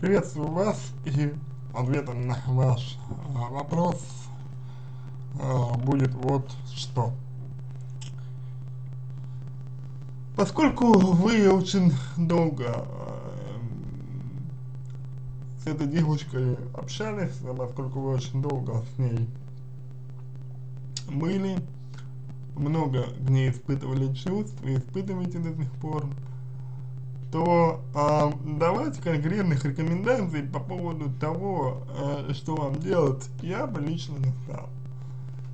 Приветствую вас и ответом на ваш а, вопрос а, будет вот что. Поскольку вы очень долго а, с этой девушкой общались, а поскольку вы очень долго с ней были, много к ней испытывали чувств и испытываете до сих пор, то э, давать конкретных рекомендаций по поводу того, э, что вам делать, я бы лично не стал.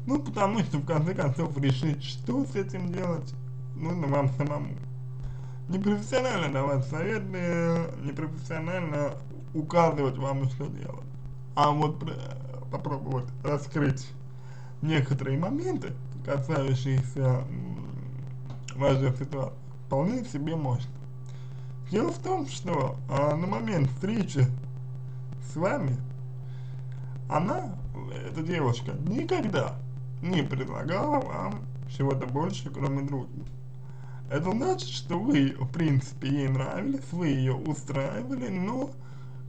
Ну, потому что, в конце концов, решить, что с этим делать, нужно вам самому. Непрофессионально давать советы, непрофессионально указывать вам, что делать. А вот попробовать раскрыть некоторые моменты, касающиеся вашей ситуации, вполне себе можно. Дело в том, что а, на момент встречи с вами она, эта девушка, никогда не предлагала вам чего-то больше, кроме дружбы. Это значит, что вы, в принципе, ей нравились, вы ее устраивали, но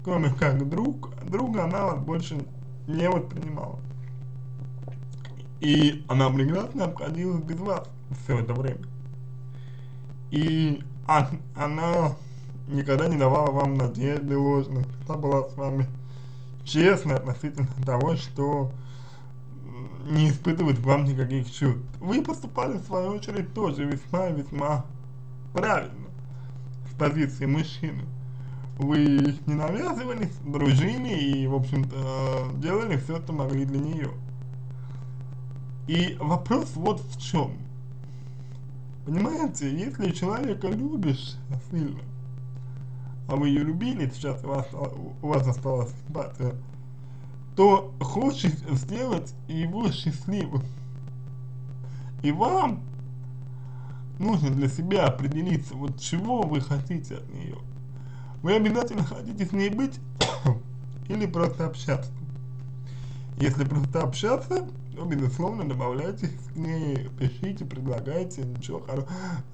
кроме как друг, друга она вас больше не воспринимала. И она прекрасно обходилась без вас все это время. И а, она никогда не давала вам надежды ложных. Она была с вами честна относительно того, что не испытывает вам никаких чувств. Вы поступали, в свою очередь, тоже весьма-весьма правильно с позиции мужчины. Вы не навязывались, дружили и, в общем-то, делали все, что могли для нее. И вопрос вот в чем. Понимаете, если человека любишь сильно, а вы ее любили, сейчас у вас, у вас осталась симпатия, то хочешь сделать его счастливым. И вам нужно для себя определиться, вот чего вы хотите от нее. Вы обязательно хотите с ней быть или просто общаться. Если просто общаться, то, безусловно, добавляйте к ней, пишите, предлагайте, ничего,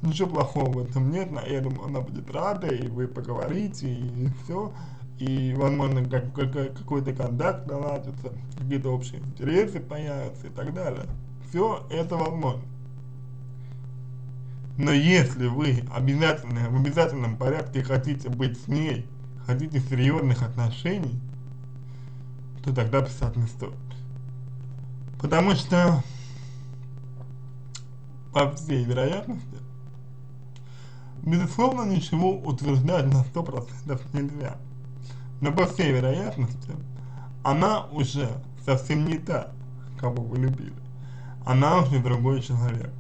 ничего плохого в этом нет, я думаю, она будет рада, и вы поговорите, и все, и, возможно, как, как, какой-то контакт наладится, какие-то общие интересы появятся и так далее. Все это возможно. Но если вы обязательно, в обязательном порядке хотите быть с ней, хотите серьезных отношений, то тогда писать не стоит. Потому что, по всей вероятности, безусловно, ничего утверждать на 100% нельзя. Но по всей вероятности, она уже совсем не та, кого вы любили. Она уже другой человек.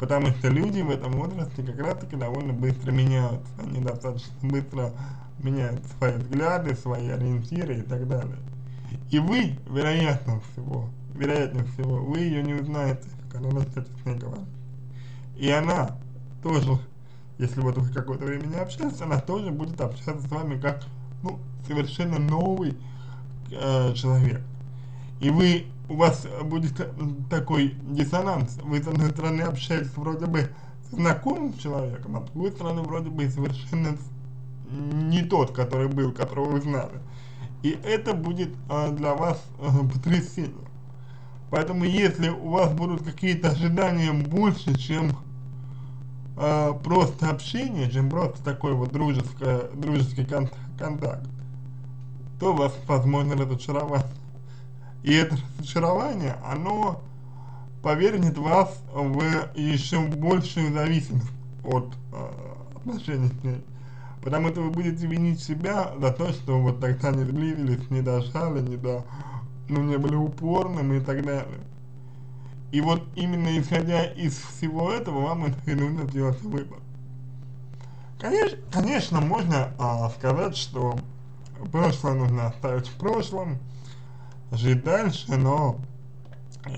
Потому что люди в этом возрасте как раз таки довольно быстро меняются. Они достаточно быстро меняют свои взгляды, свои ориентиры и так далее. И вы, вероятно всего, вероятнее всего, вы ее не узнаете, когда начнете с ней говорить. И она тоже, если вот вы какое-то время не общались, она тоже будет общаться с вами как, ну, совершенно новый э, человек. И вы, у вас будет такой диссонанс, вы с одной стороны общаетесь вроде бы с знакомым человеком, а с другой стороны вроде бы совершенно не тот, который был, которого вы знали. И это будет э, для вас э, потрясением. Поэтому если у вас будут какие-то ожидания больше, чем э, просто общение, чем просто такой вот дружеское, дружеский кон контакт, то вас возможно разочаровать. И это разочарование, оно повернет вас в еще большую зависимость от э, отношений с ней. Потому что вы будете винить себя за то, что вот тогда не сблизились, не дожали, не до ну, не были упорными и так далее. И вот именно исходя из всего этого, вам и нужно сделать выбор. Конечно, конечно можно а, сказать, что прошлое нужно оставить в прошлом, жить дальше, но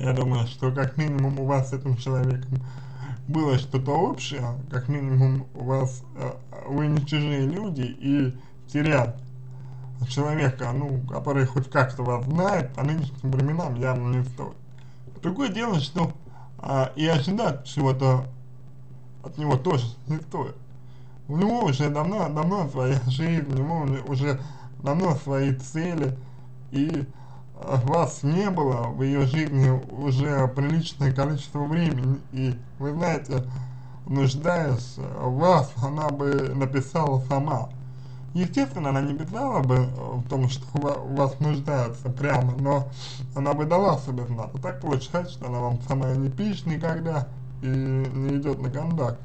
я думаю, что как минимум у вас с этим человеком было что-то общее, как минимум у вас, а, вы не чужие люди и терять человека, ну, который хоть как-то вас знает, по нынешним временам явно не стоит. Другое дело, что а, и ожидать чего-то от него тоже не стоит. У него уже давно, давно своя жизнь, у него уже давно свои цели, и э, вас не было в ее жизни уже приличное количество времени, и вы знаете, нуждаясь в вас, она бы написала сама. Естественно, она не писала бы в том, что вас нуждается прямо, но она бы дала себе знать. А так получается, что она вам сама не пишет никогда и не идет на контакт.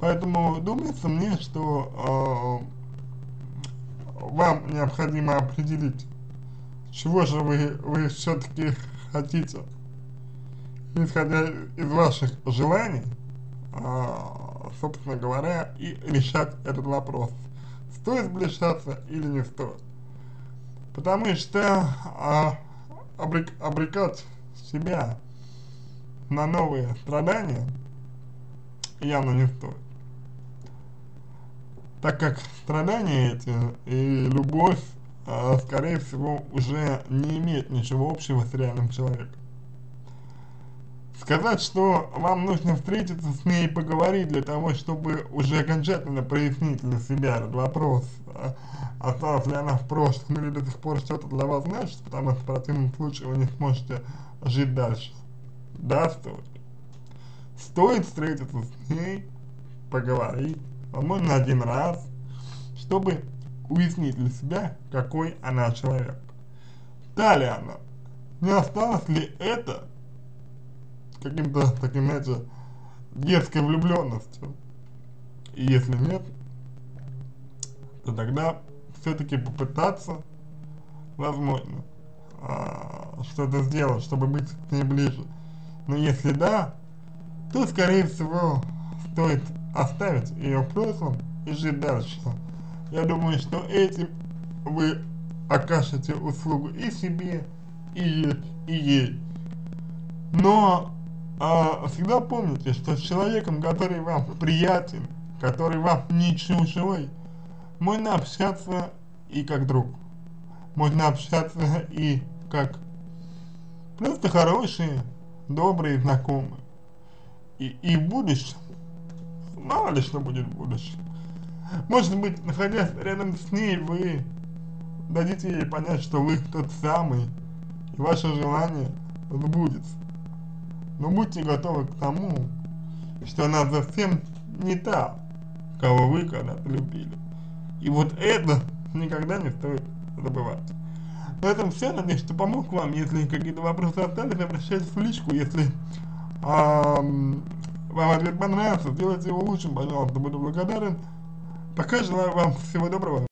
Поэтому думается мне, что э, вам необходимо определить, чего же вы, вы все-таки хотите, исходя из ваших желаний, э, собственно говоря, и решать этот вопрос стоит сближаться или не стоит. Потому что а, обрек, обрекать себя на новые страдания явно не стоит. Так как страдания эти и любовь, а, скорее всего, уже не имеют ничего общего с реальным человеком. Сказать, что вам нужно встретиться с ней и поговорить для того, чтобы уже окончательно прояснить для себя этот вопрос, а, осталась ли она в прошлом или до сих пор что-то для вас значит, потому что в противном случае вы не сможете жить дальше. Да, стоит. Стоит встретиться с ней, поговорить, возможно, один раз, чтобы уяснить для себя, какой она человек. Далее она. Не осталось ли это каким-то таким, знаете, детской влюбленностью. И если нет, то тогда все-таки попытаться, возможно, а, что-то сделать, чтобы быть к ней ближе. Но если да, то, скорее всего, стоит оставить ее в прошлом и жить дальше. Я думаю, что этим вы окажете услугу и себе, и, и ей. Но а, всегда помните, что с человеком, который вам приятен, который вам не чужой, можно общаться и как друг. Можно общаться и как просто хорошие, добрые знакомые. И, и в будущем, мало ли что будет в будущем. Может быть, находясь рядом с ней, вы дадите ей понять, что вы тот самый, и ваше желание сбудется. Но будьте готовы к тому, что она совсем не та, кого вы когда-то любили. И вот это никогда не стоит забывать. На этом все. Надеюсь, что помог вам. Если какие-то вопросы остались, обращайтесь в личку. Если эм, вам ответ понравился, сделайте его лучшим, пожалуйста, буду благодарен. Пока желаю вам всего доброго.